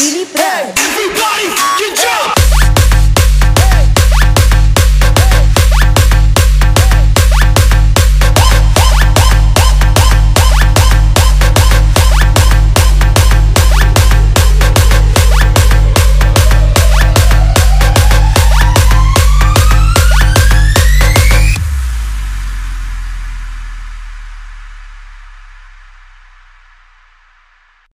Billy Brown.